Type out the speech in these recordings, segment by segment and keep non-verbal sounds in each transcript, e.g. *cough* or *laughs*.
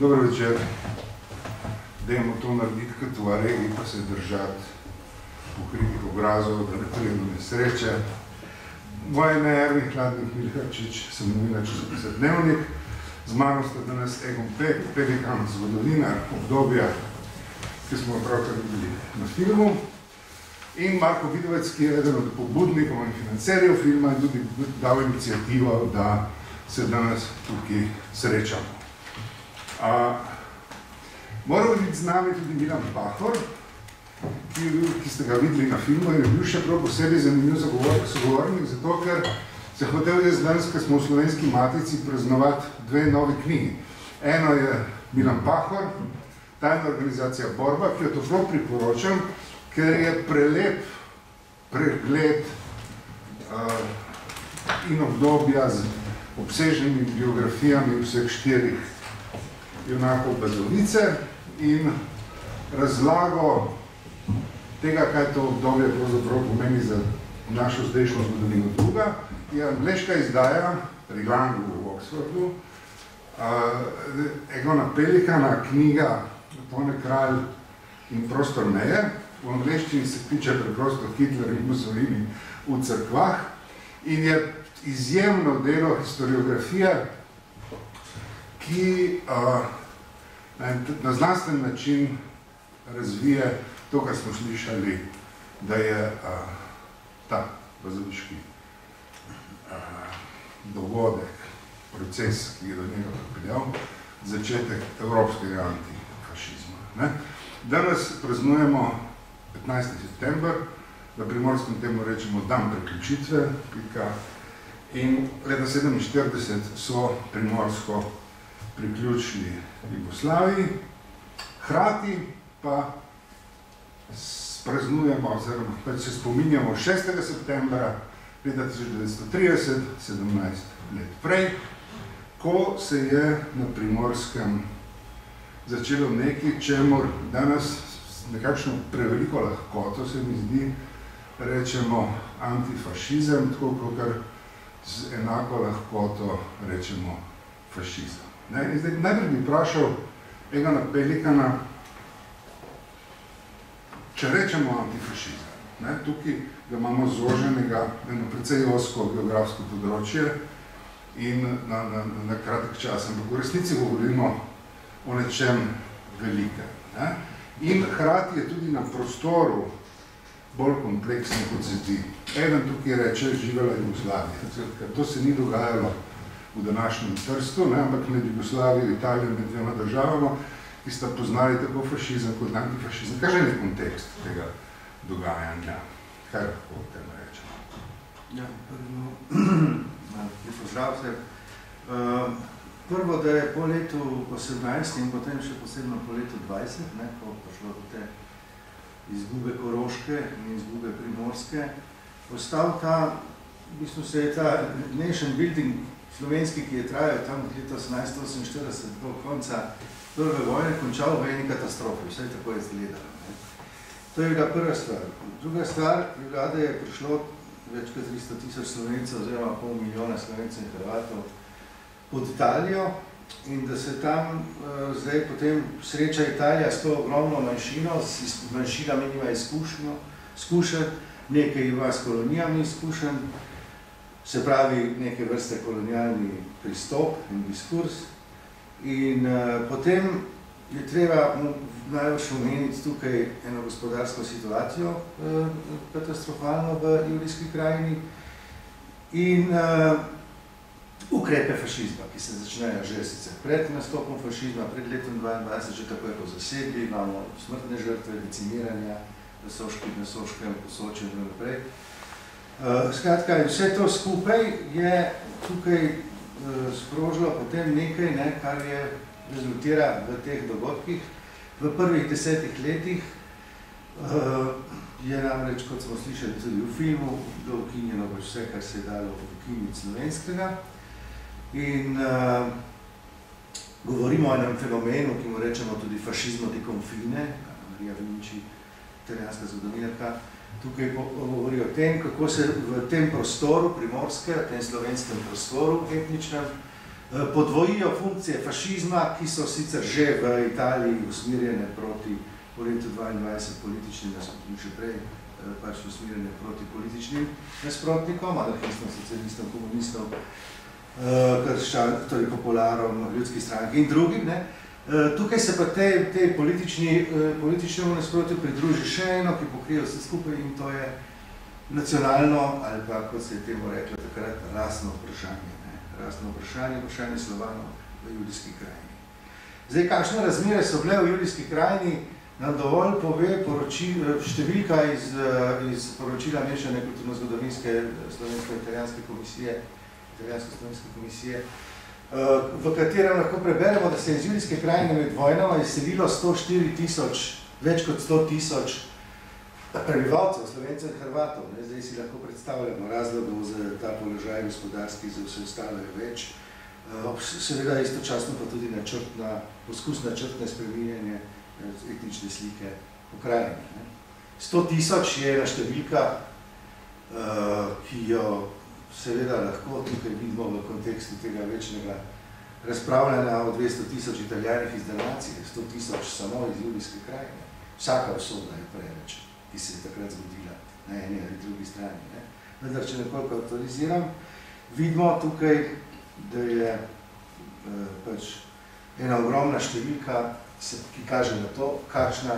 Dobro večer. Dajmo to narediti kot v aregi, pa se držati pokritih obrazov, da ne prije do nesreče. Moje ime je Ervin Hladnik Milharčič, sem novinar časopisa Dnevnik. Z mano sta danes Egon Pek, pelikan zgodovinar obdobja, ki smo pravkar videli na filmu. In Marko Vidovec, ki je eden od pobudnikov in financerjev filma in tudi dal inicijativo, da se danes tukaj srečamo. A, moral biti z nami tudi Milan Pahor, ki, je bil, ki ste ga videli na filmu in je bil še prav posebej zanimiv sogovornik, zato ker se hotel jaz danes, ker smo v Slovenski matici praznovati dve novi knjigi. Eno je Milan Pahor, tajna organizacija Borba, ki jo toplo priporočam, ker je prelep pregled uh, in obdobja z obsežnimi biografijami vseh štirih junakov Bezovice in razlago tega, kaj to obdobje pravzaprav pomeni za našo zdajšnjo zgodovino druga, je angleška izdaja pri Langu v Oxfordu, uh, Egona Pelikana, knjiga Tone kralj in prostor meje. V angleščini se piče preprosto Hitler in Mussolini v crkvah in je izjemno delo historiografije, ki uh, na, na znanstven način razvije to, kar smo slišali, da je uh, ta bazoviški uh, dogodek, proces, ki je do njega pripeljal, začetek evropskega antifašizma. Ne? Danes praznujemo 15. september, na primorskem temu rečemo dan preključitve, pika, in leta 47 so primorsko priključili Jugoslaviji, hkrati pa spraznujemo, oziroma pač se spominjamo 6. septembra leta 1930, 17 let prej, ko se je na Primorskem začelo nekaj, čemor danes nekakšno preveliko lahkoto se mi zdi, rečemo antifašizem, tako kot z enako lahkoto rečemo fašizem. Ne, in zdaj, najprej bi vprašal Egona Pelikana, če rečemo antifašizem, ne, tukaj ga imamo zloženega eno precej osko geografsko področje in na, na, na kratek čas, ampak v resnici govorimo o nečem velikem. Ne. In hkrati je tudi na prostoru bolj kompleksno kot se ti. Eden tukaj reče, živela Jugoslavija, to se ni dogajalo v današnjem Trstu, ne, ampak med Jugoslavijo, Italijo, med dvema državama, ki sta poznali tako fašizem kot antifašizem. Kaj je kontekst tega dogajanja? Kaj lahko o tem rečemo? Ja, *clears throat* prvo, je pozdrav se. Uh, prvo, da je po letu 18 in potem še posebno po letu 20, ne, ko prišlo do te izgube Koroške in izgube Primorske, postal ta, v bistvu se je ta nation building slovenski, ki je trajal tam od leta 1848 do konca prve vojne, končal v eni katastrofi. Vse tako je izgledalo. Ne. To je bila prva stvar. Druga stvar bila, da je prišlo več kot 300 tisoč slovencev oziroma pol milijona slovencev in hrvatov pod Italijo in da se tam uh, zdaj potem sreča Italija s to ogromno manjšino, s manjšinami nima izkušnjo, skušen, nekaj ima s kolonijami izkušen, se pravi neke vrste kolonialni pristop in diskurs. In uh, potem je treba najbolj omeniti tukaj eno gospodarsko situacijo uh, katastrofalno v julijski krajini in uh, ukrepe fašizma, ki se začnejo že sicer pred nastopom fašizma, pred letom 22, že tako je to zasedli, imamo smrtne žrtve, decimiranja, na Soški, na Soškem, posočen in naprej. Uh, skratka, vse to skupaj je tukaj uh, sprožilo potem nekaj, ne, kar je rezultira v teh dogodkih. V prvih desetih letih uh, je namreč, kot smo slišali tudi v filmu, bilo ukinjeno vse, kar se je dalo ukiniti slovenskega. In uh, govorimo o enem fenomenu, ki mu rečemo tudi fašizmo di confine, Marija Vinči, italijanska zgodovinarka, tukaj govori o tem, kako se v tem prostoru primorske, v tem slovenskem prostoru etničnem, podvojijo funkcije fašizma, ki so sicer že v Italiji usmirjene proti po letu 22 političnim nasprotnikom, še prej pač usmirjene proti političnim nasprotnikom, anarhistom, socialistom, komunistom, krščan, torej popularom, ljudskih strank in drugim. Ne. Tukaj se pa tej, tej politični, političnemu nasprotju pridruži še eno, ki pokrije vse skupaj in to je nacionalno, ali pa, kot se je temu reklo takrat, rasno vprašanje. Ne. Rasno vprašanje, vprašanje Slovanov v judijski krajini. Zdaj, kakšne razmere so bile v judijski krajini, nam dovolj pove poročil, številka iz, iz poročila mešane kulturno-zgodovinske slovensko-italijanske komisije, italijansko-slovenske komisije, v katerem lahko preberemo, da se je iz judijske krajine med vojnama izselilo 104 tisoč, več kot 100 tisoč prebivalcev, Slovencev in Hrvatov. Ne? Zdaj si lahko predstavljamo razlogov za ta položaj gospodarski, za vse ostalo je več. Seveda istočasno pa tudi načrtna, poskus načrtne spreminjanje etnične slike pokrajine. 100 tisoč je ena številka, ki jo seveda lahko tukaj vidimo v kontekstu tega večnega razpravljanja o 200 tisoč italijanih iz Dalmacije, 100 tisoč samo iz judijske krajine. Vsaka osoba je preveč ki se je takrat zgodila na eni ali drugi strani. Ne. Vendar, če nekoliko autoriziram, vidimo tukaj, da je e, pač ena ogromna številka, ki kaže na to, kakšna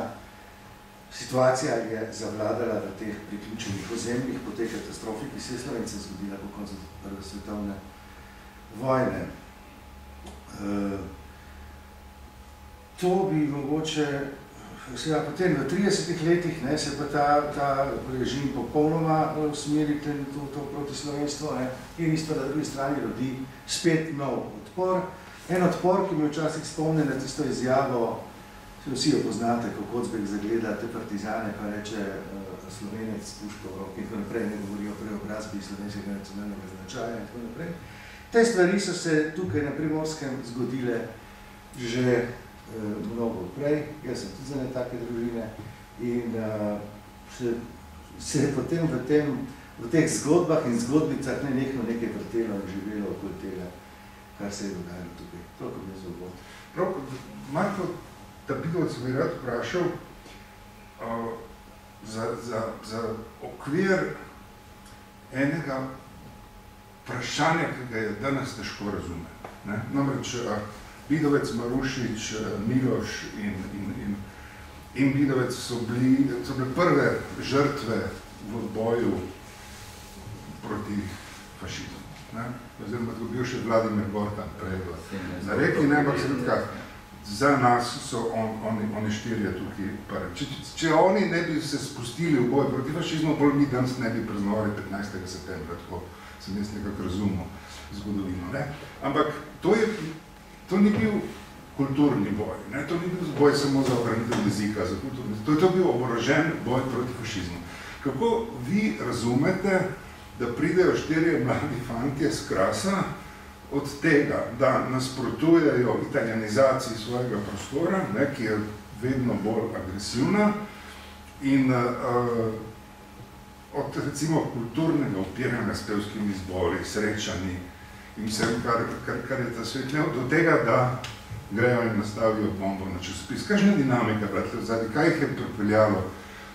situacija je zavladala v teh priključenih ozemljih po tej katastrofi, ki se je Slovencem zgodila po koncu prve svetovne vojne. E, to bi mogoče Seveda, potem v 30 letih ne, se pa ta, ta režim popolnoma usmeri to, to protislovenstvo ne, in isto na drugi strani rodi spet nov odpor. En odpor, ki mi včasih spomne na tisto izjavo, vsi jo poznate, ko Kocbek zagleda te partizane, pa reče uh, slovenec, puško v roki in tako naprej, ne govori o preobrazbi slovenskega nacionalnega značaja in tako naprej. Te stvari so se tukaj na Primorskem zgodile že Eh, mnogo prej, jaz sem tudi za ne take družine in uh, se, se je potem v, tem, v teh zgodbah in zgodbicah ne nekno nekaj vrtelo in živelo okoli tega, kar se je dogajalo tukaj. Toliko mi je. Prav, Marko, da bi se mi rad vprašal uh, za, za, za okvir enega vprašanja, ki ga je danes težko razumeti. Namreč, uh, Vidovec, Marušič, eh, Miloš in, in, in, in Vidovec so, bili, so bile prve žrtve v boju proti fašizmu. Ne? Oziroma, to bil še Vladimir Gorkan prej na reki, ne, ampak se tako, za nas so on, oni, oni štirje tukaj prvi. Če, če oni ne bi se spustili v boj proti fašizmu, bolj mi danes ne bi praznovali 15. septembra, tako sem jaz nekako razumel zgodovino. Ne? Ampak to je To ni bil kulturni boj, ne? to ni bil boj samo za ohranitev jezika, za kulturni, to je to bil oborožen boj proti fašizmu. Kako vi razumete, da pridejo štirje mladi fantje z krasa od tega, da nasprotujejo italijanizaciji svojega prostora, ne, ki je vedno bolj agresivna, in uh, od recimo kulturnega upiranja s pevskimi zbori, srečani, in vsem, kar, kar, kar je ta svet imel, do tega, da grejo in nastavijo bombo na časopis. Kakšna dinamika, brate, zadnji, kaj jih je pripeljalo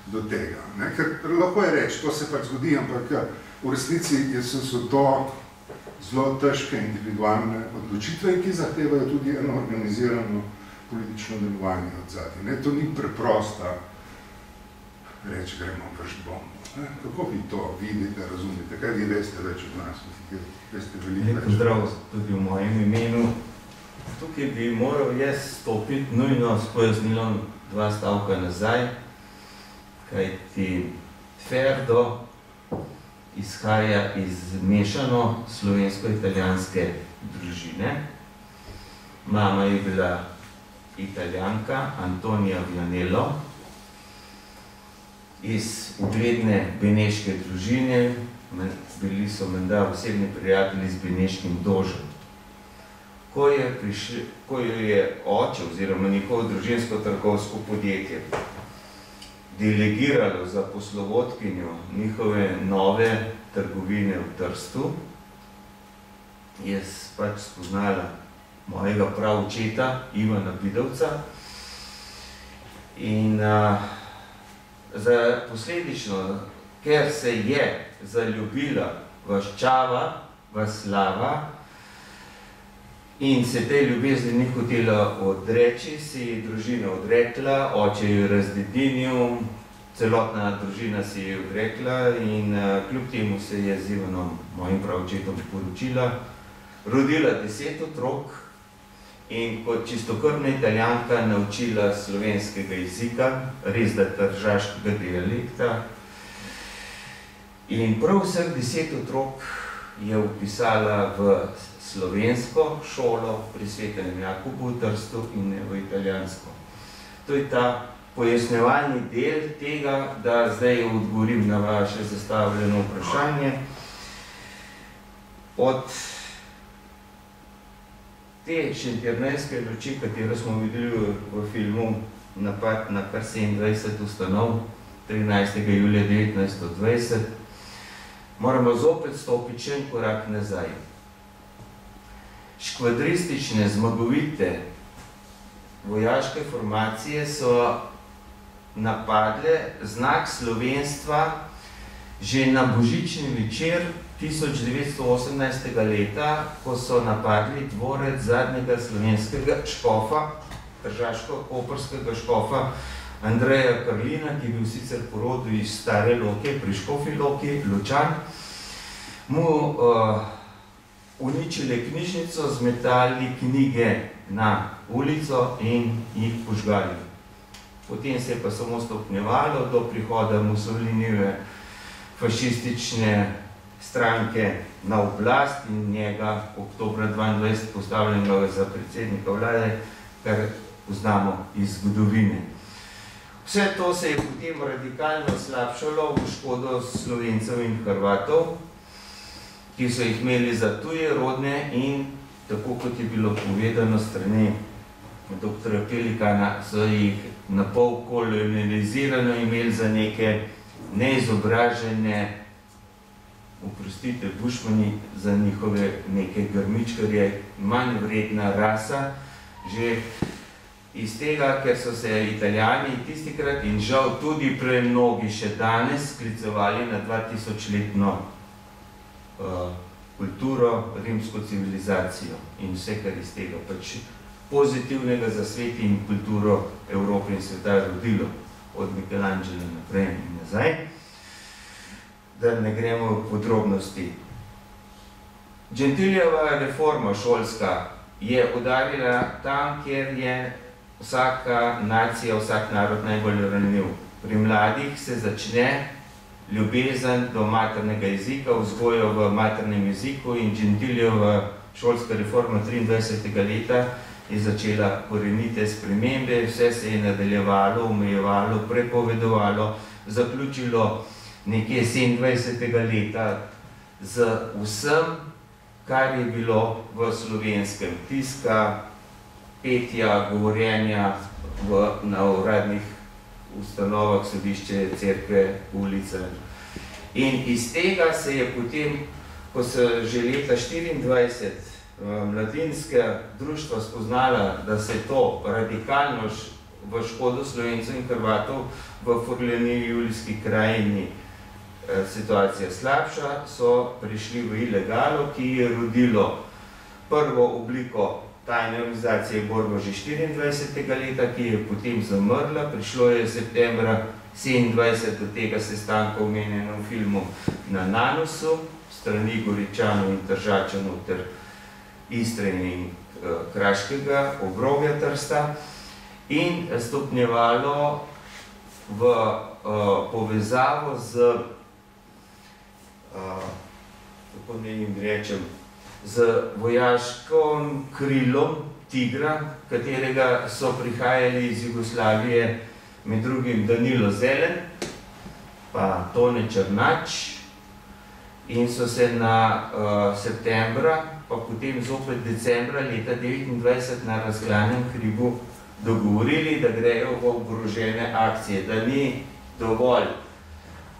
do tega? Ne? Ker lahko je reči, to se pač zgodi, ampak ja, v resnici so, so to zelo težke individualne odločitve, ki zahtevajo tudi eno organizirano politično delovanje od zadnji. Ne? To ni preprosta reči, gremo vršt bombo. Ne? Kako vi to vidite, razumete? Kaj vi veste več od nas? Veste veliko več. Zdrav tudi v mojem imenu. Tukaj bi moral jaz stopiti nujno s pojasnilom dva stavka nazaj, kaj ti Ferdo izhaja iz mešano slovensko-italijanske družine. Mama je bila italijanka Antonija Vianello, iz ugledne beneške družine, bili so menda osebni prijatelji z beneškim dožem. Ko je, prišli, ko je oče oziroma njihovo družinsko trgovsko podjetje delegiralo za poslovodkinjo njihove nove trgovine v Trstu, je pač spoznala mojega prav očeta, Ivana Bidovca. In za posledično, ker se je zaljubila v ščava, v slava in se te ljubezni ni hotela odreči, si je družina odrekla, oče je razdedinil, celotna družina si je odrekla in uh, kljub temu se je z Ivanom, mojim pravčetom, poročila, rodila deset otrok in kot čistokrvna italijanka naučila slovenskega jezika, res da tržaškega dialekta. In prav vseh deset otrok je upisala v slovensko šolo pri Svetem Jakobu v Trstu in ne v italijansko. To je ta pojasnevalni del tega, da zdaj odgovorim na vaše zastavljeno vprašanje. Od te šentjernejske luči, katero smo videli v filmu Napad na kar 27 ustanov 13. julija 1920, moramo zopet stopiti še en korak nazaj. Škvadristične, zmagovite vojaške formacije so napadle znak slovenstva že na božični večer 1918. leta, ko so napadli dvorec zadnjega slovenskega škofa, držaško-koprskega škofa Andreja Karlina, ki je bil sicer porodu iz Stare Loke, pri Škofi Loki, Lučan, mu uh, uničili knjižnico, zmetali knjige na ulico in jih požgali. Potem se je pa samo stopnjevalo do prihoda Mussolinijeve fašistične stranke na oblast in njega oktobra 22 postavljenega za predsednika vlade, kar poznamo iz zgodovine. Vse to se je potem radikalno slabšalo v škodo Slovencev in Hrvatov, ki so jih imeli za tuje rodne in tako kot je bilo povedano strani dr. Pelikana, so jih na pol kolonializirano imeli za neke neizobražene, oprostite, bušmani za njihove neke grmičkarje, manj vredna rasa, že iz tega, ker so se italijani tistikrat in žal tudi premnogi še danes sklicevali na 2000-letno uh, kulturo, rimsko civilizacijo in vse, kar iz tega pač pozitivnega za svet in kulturo Evrope in sveta rodilo od Michelangela naprej in nazaj, da ne gremo v podrobnosti. Gentilijeva reforma šolska je udarila tam, kjer je vsaka nacija, vsak narod najbolj ranljiv. Pri mladih se začne ljubezen do maternega jezika, vzgojo v maternem jeziku in Gentilijeva šolska reforma 23. leta je začela korenite spremembe, vse se je nadaljevalo, omejevalo, prepovedovalo, zaključilo nekje 27. leta z vsem, kar je bilo v slovenskem tiska, petja, govorjenja v, na uradnih ustanovah, sodišče, cerkve, ulice. In iz tega se je potem, ko se že leta 24 mladinske društva spoznala, da se to radikalno v škodo Slovencev in Hrvatov v Furljeni Julijski krajini situacija slabša, so prišli v ilegalo, ki je rodilo prvo obliko tajne organizacije Borgo že 24. leta, ki je potem zamrla. Prišlo je septembra 27 do tega sestanka omenjeno v filmu na Nanusu, strani Goričanov in Tržačanov ter Istre in Kraškega obrobja Trsta in stopnjevalo v uh, povezavo z uh, kako ne jim rečem, z vojaškom krilom tigra, katerega so prihajali iz Jugoslavije, med drugim Danilo Zelen, pa Tone Črnač, in so se na uh, septembra, pa potem zopet decembra leta 1929 na razglanem hribu dogovorili, da grejo v oborožene akcije, da ni dovolj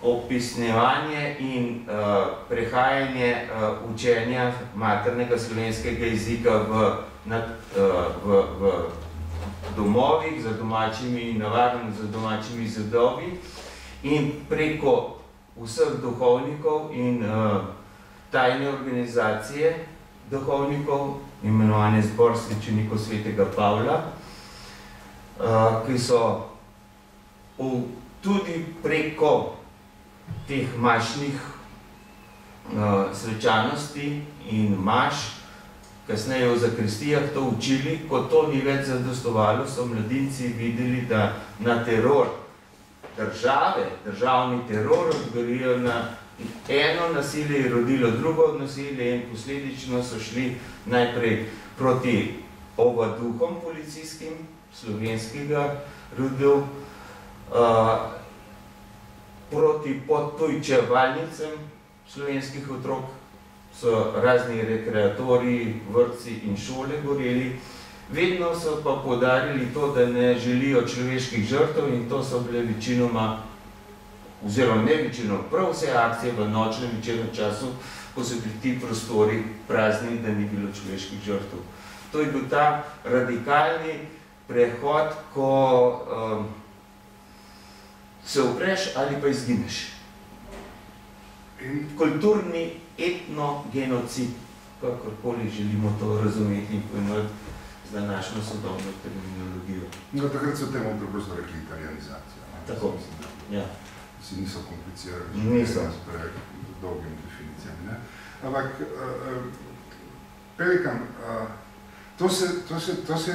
opisnevanje in uh, prehajanje uh, učenja maternega slovenskega jezika v, na, uh, v, v domovih, za domačimi navarami, za domačimi zadovi in preko vseh duhovnikov in uh, tajne organizacije duhovnikov, imenovane zbor svečenikov svetega Pavla, uh, ki so v, tudi preko teh mašnih uh, svečanosti in maš, kasneje v zakristijah to učili, ko to ni več zadostovalo, so mladinci videli, da na teror države, državni teror odgorijo na eno nasilje je rodilo drugo nasilje in posledično so šli najprej proti ovaduhom policijskim slovenskega rodu, uh, proti podtujčevalnicem slovenskih otrok, so razni rekreatoriji, vrtci in šole goreli. Vedno so pa podarili to, da ne želijo človeških žrtev in to so bile večinoma, oziroma ne večinoma, prav vse akcije v nočnem večernem času, ko so bili ti prostori prazni, da ni bilo človeških žrtev. To je bil ta radikalni prehod, ko um, se upreš ali pa izgineš. Kulturni etnogenocid, kakorkoli želimo to razumeti in pojmati z današnjo sodobno terminologijo. No, takrat so temu preprosto rekli italijanizacija. Tako, ja. Si niso komplicirali, Niso. s pre dolgim definicijami. Ne? Ampak, uh, uh, Pelikan, uh, to se, to se, to se,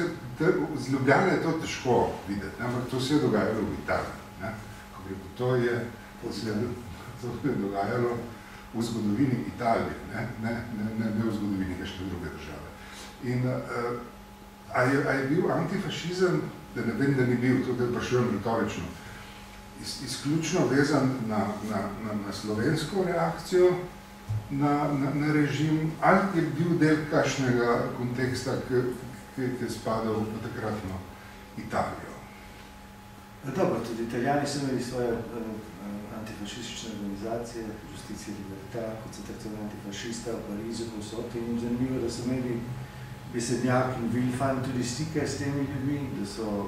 z Ljubljane je to težko videti, ne? ampak to se je dogajalo v Italiji. Ne? Ko bi to je, to se je, to je dogajalo v zgodovini Italije, ne, ne, ne, ne, ne v zgodovini kakšne druge države. In uh, a, je, a je bil antifašizem, da ne vem, da ni bil, to da vprašujem retorično, iz, izključno vezan na, na, na, na slovensko reakcijo na, na, na režim, ali je bil del kakšnega konteksta, ki je spadal v takratno Italijo? Dobro, tudi italijani so imeli svoje uh, antifašistične organizacije, Justicija Libertà, koncentracijo antifašista v Parizu, posod in jim zanimivo, da so imeli besednjak in Vilfan tudi stike s temi ljudmi, da so uh,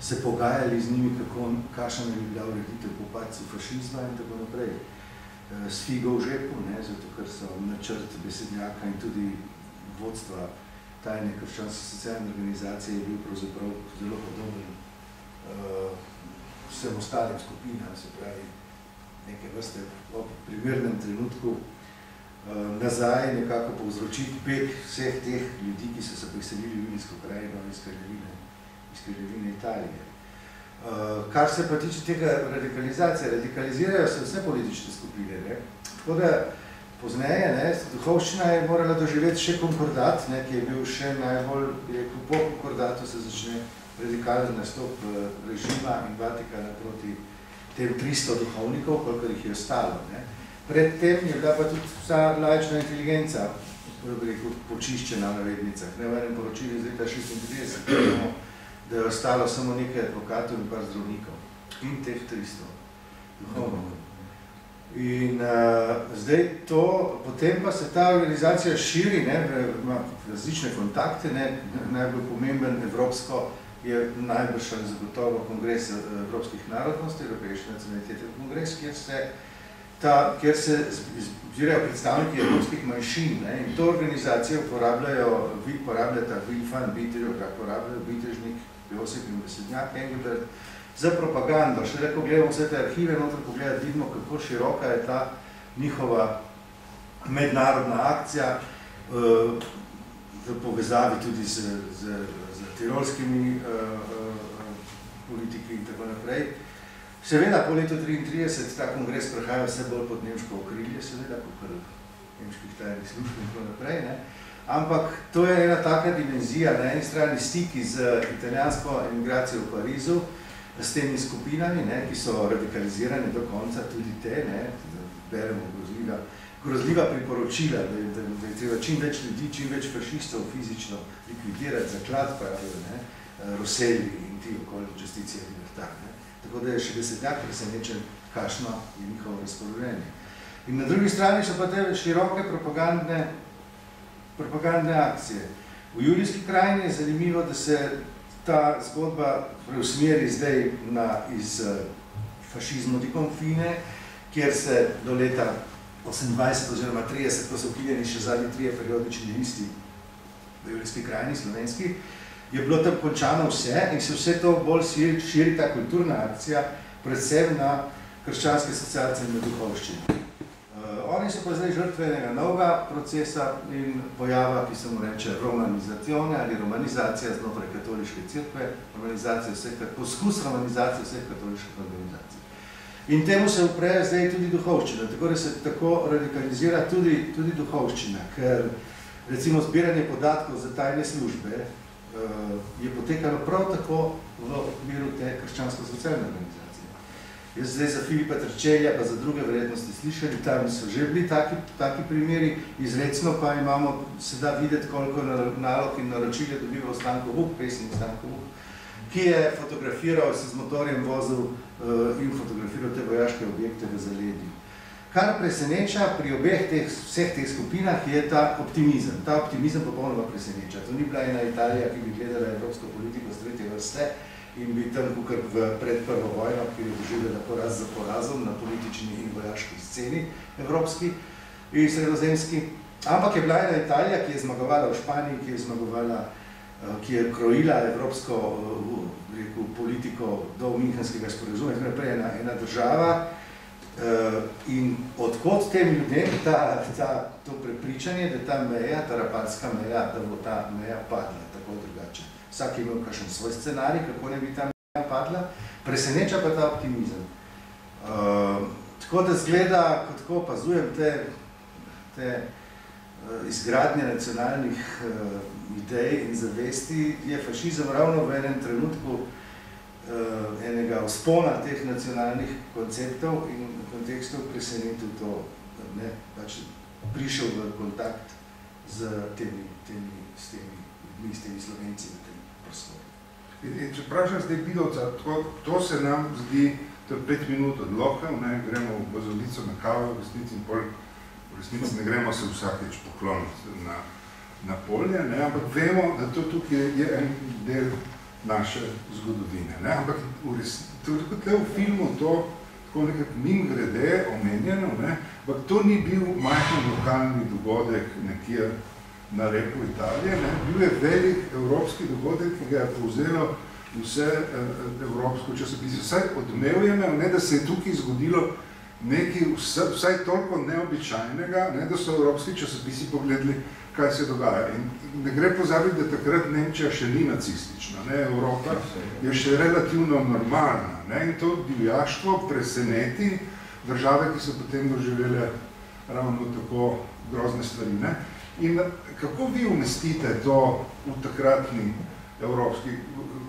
se pogajali z njimi, kako, kakšna bi bila ureditev po padcu fašizma in tako naprej. Uh, s figo v žepu, ne, zato ker so načrt besednjaka in tudi vodstva tajne krščanske socialne organizacije je bil pravzaprav zelo podoben vsem ostalim skupinam, se pravi neke vrste ob primernem trenutku uh, nazaj nekako povzročiti beg vseh teh ljudi, ki so se preselili v Julijsko krajino iz kraljevine, iz kraljevine Italije. Uh, kar se pa tiče tega radikalizacije, radikalizirajo se vse politične skupine. Ne? Tako da pozneje, ne, duhovščina je morala doživeti še konkordat, ne, ki je bil še najbolj, je rekel, po konkordatu se začne radikalen nastop režima in Vatikana proti tem 300 duhovnikov, koliko jih je ostalo. Ne. Predtem je bila pa tudi vsa laična inteligenca rekel, počiščena v navednicah. Ne v enem poročilu iz leta 36, da je ostalo samo nekaj advokatov in par zdravnikov. In teh 300 duhovnikov. In uh, zdaj to, potem pa se ta organizacija širi, ne, ima različne kontakte, ne, najbolj pomemben evropsko je najbrž ali zagotovo kongres evropskih narodnosti, Evropejšnje nacionalitete kongres, kjer se, ta, kjer se zbirajo predstavniki evropskih manjšin ne, in to organizacijo uporabljajo, vi uporabljata Vilfan, Biterjo, kak uporabljajo Bitežnik, Josip in Besednjak, Engelbert, za propagando. Še da, ko gledamo vse te arhive, noter pogledati, vidimo, kako široka je ta njihova mednarodna akcija uh, v povezavi tudi z, z tirolskimi uh, uh, politiki in tako naprej. Seveda, po letu 1933 ta kongres prehaja vse bolj pod nemško okrilje, seveda, kot nemških tajnih služb in tako naprej. Ne? Ampak to je ena taka dimenzija, na eni strani stiki z italijansko emigracijo v Parizu, s temi skupinami, ne, ki so radikalizirane do konca, tudi te, ne, beremo grozljiva, grozljiva priporočila, da, da, da je treba čim več ljudi, čim več fašistov fizično likvidirati, zaklad pravijo, ne, Roseli in ti okoli Justicija Libertad. Ne. Tako da je še desetnjak presenečen, kakšno je njihovo razpoloženje. In na drugi strani so pa te široke propagandne, propagandne akcije. V Julijski krajini je zanimivo, da se ta zgodba preusmeri zdaj na, iz fašizmu di confine, kjer se do leta 28 oziroma 30, ko so ukiljeni še zadnji trije periodični listi v Julijski krajini, slovenski, je bilo tam končano vse in se vse to bolj širi, širi ta kulturna akcija, predvsem na krščanske socialce in na duhovščine. Uh, oni so pa zdaj žrtve enega novega procesa in pojava, ki se mu reče romanizacione ali romanizacija znotraj katoliške crkve, romanizacija vseh, poskus romanizacije vseh katoliških organizacij. In temu se upreje zdaj tudi duhovščina, tako da se tako radikalizira tudi, tudi duhovščina, ker recimo zbiranje podatkov za tajne službe uh, je potekalo prav tako v okviru te krščansko-socialne organizacije. Jaz zdaj za Filipa Trčelja, pa za druge vrednosti slišali, tam so že bili taki, taki primeri, izrecno pa imamo, se da videti, koliko nalog in naročil je dobival Stanko Vuk, pesnik Stanko Vuk, ki je fotografiral, se z motorjem vozil uh, in fotografiral te vojaške objekte v zaledju. Kar preseneča pri obeh teh, vseh teh skupinah je ta optimizem. Ta optimizem popolnoma preseneča. To ni bila ena Italija, ki bi gledala evropsko politiko z tretje vrste, in bi tam kukar v pred prvo vojno, ki je doživljala poraz za porazom na politični in vojaški sceni evropski in sredozemski. Ampak je bila ena Italija, ki je zmagovala v Španiji, ki je zmagovala, ki je krojila evropsko eh, rekel, politiko do Münchenskega sporozuma, in naprej ena, ena država. Uh, in odkot tem ljudem ta, ta, to prepričanje, da ta meja, ta rapalska meja, da bo ta meja padla, tako drugače vsak je imel kakšen svoj scenarij, kako ne bi ta meja padla, preseneča pa ta optimizem. Tako da zgleda, ko opazujem te, te izgradnje nacionalnih idej in zavesti, je fašizem ravno v enem trenutku uh, enega vzpona teh nacionalnih konceptov in kontekstov presenetil to, ne, pač prišel v kontakt z temi, temi, s temi ljudmi, s temi slovenci prostor. In, in če vprašam zdaj vidovca, to, to se nam zdi, to je pet minut odloka, ne, gremo v bazolico na kavo, v resnici in pol, v resnici ne gremo se vsakeč pokloniti na, na polje, ne, ampak vemo, da to tukaj je en del naše zgodovine. Ne, ampak v resnici, tudi v filmu to tako nekako mim grede omenjeno, ne, ampak to ni bil majhen lokalni dogodek nekje na repu Italije. Ne. Bil je velik evropski dogodek, ki ga je povzelo vse eh, evropsko časopise. Vsaj odmev je imel, ne, da se je tukaj zgodilo nekaj vse, vsaj toliko neobičajnega, ne, da so evropski časopisi pogledali, kaj se dogaja. In ne gre pozabiti, da takrat Nemčija še ni nacistična. Ne. Evropa je še relativno normalna. Ne. In to divjaštvo preseneti države, ki so potem doživele ravno tako grozne stvari. Ne. In kako vi umestite to v takratni evropski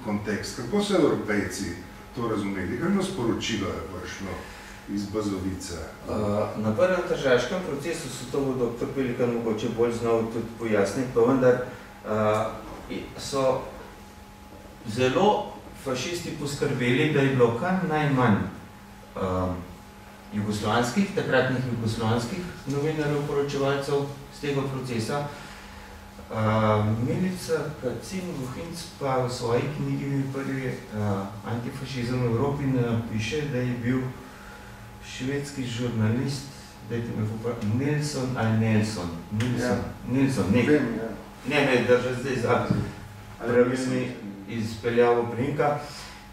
kontekst? Kako so evropejci to razumeli? Kaj sporočilo je prišlo iz Bazovice? Uh, na prvem tržaškem procesu so to dr. Pelikan mogoče bolj znal tudi pojasniti, pa vendar uh, so zelo fašisti poskrbeli, da je bilo kar najmanj uh, jugoslovanskih, takratnih jugoslovanskih novinarjev, poročevalcev z tega procesa. Uh, Milica Kacin Vohinc pa v svoji knjigi prvi uh, antifašizem v Evropi napiše, da je bil švedski žurnalist, dajte me popraviti, Nelson ali Nelson? Nelson, ja. Ne. Vem, ja. Ne, ne, da že zdaj za pravilni izpeljavo primka.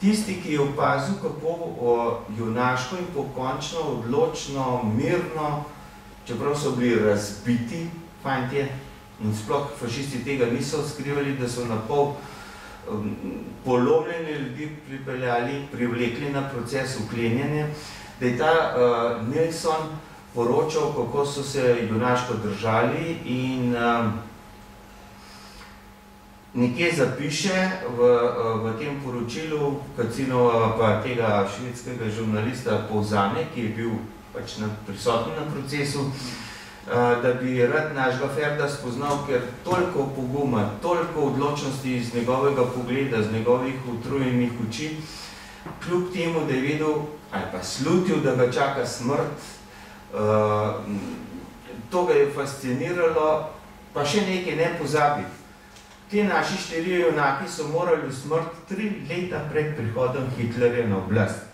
Tisti, ki je opazil, kako o, junaško in pokončno, odločno, mirno, čeprav so bili razbiti fantje in sploh fašisti tega niso skrivali, da so na pol um, polomljeni ljudi pripeljali, privlekli na proces uklenjanja, da je ta uh, Nelson poročal, kako so se junaško držali in um, nekje zapiše v, v tem poročilu Kacinova pa tega švedskega žurnalista povzame, ki je bil pač na, prisotni na procesu, da bi rad našega Ferda spoznal, ker toliko poguma, toliko odločnosti iz njegovega pogleda, z njegovih utrujenih oči, kljub temu, da je vedel ali pa slutil, da ga čaka smrt, uh, to ga je fasciniralo, pa še nekaj ne pozabi. Ti naši štirje junaki so morali v smrt tri leta pred prihodom Hitlerja na oblast.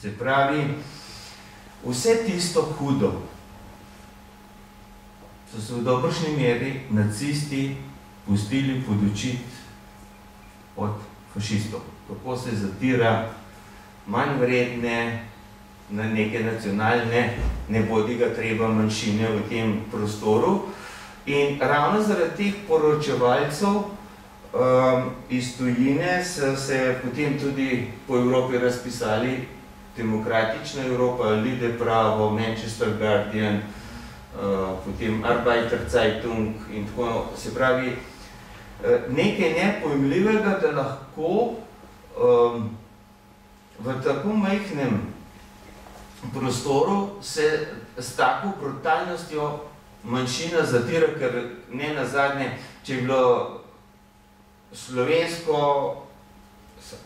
Se pravi, vse tisto hudo so se v dobršni meri nacisti pustili podučiti od fašistov. Kako se zatira manj vredne, na neke nacionalne, ne bodi ga treba manjšine v tem prostoru. In ravno zaradi teh poročevalcev um, iz tujine so se potem tudi po Evropi razpisali demokratična Evropa, Lide Pravo, Manchester Guardian, uh, potem Arbeiter Zeitung in tako se pravi uh, nekaj nepojmljivega, da lahko um, v tako majhnem prostoru se s tako brutalnostjo manjšina zatira, ker ne nazadnje, če je bilo slovensko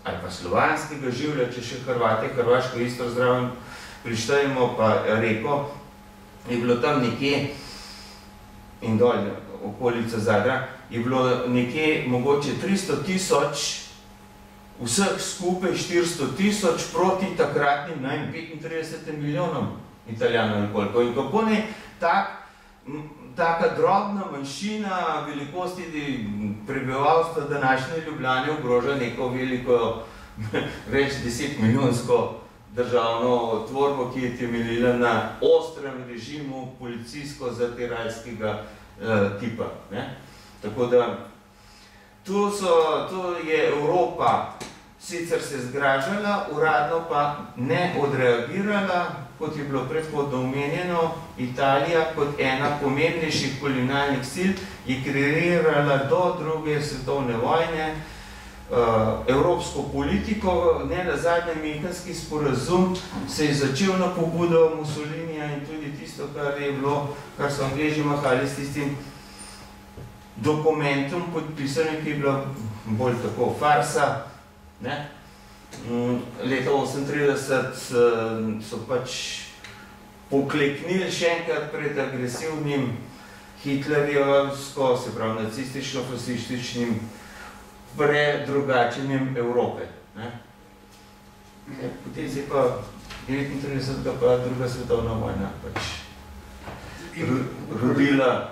ali pa slovanskega življa, če še Hrvate, Hrvaško isto zdravo prištejemo, pa reko, je bilo tam nekje in dol, okolica Zadra, je bilo nekje mogoče 300 tisoč vseh skupaj 400 tisoč proti takratnim naj 35 milijonom italijanov in koliko. In kako ne tak, taka drobna manjšina velikosti prebivalstva današnje Ljubljane ogroža neko veliko, *laughs* več deset milijonsko državno tvorbo, ki je temeljila na ostrem režimu policijsko-zatiralskega eh, tipa. Ne? Tako da Tu, so, tu je Evropa sicer se zgražala, uradno pa ne odreagirala, kot je bilo predhodno omenjeno, Italija kot ena pomembnejših kolonialnih sil je kreirala do druge svetovne vojne uh, evropsko politiko, ne na zadnjem Minhenski sporazum se je začel na pobudo Mussolinija in tudi tisto, kar je bilo, kar so Angleži mahali s tistim dokumentom podpisanim, ki je bila bolj tako farsa. Ne? Mm, leta 1938 so pač pokleknili še enkrat pred agresivnim hitlerjevsko, se pravi nacistično-fasističnim predrugačenjem Evrope. Ne? Ja, potem se je pa 39. pa druga svetovna vojna pač rodila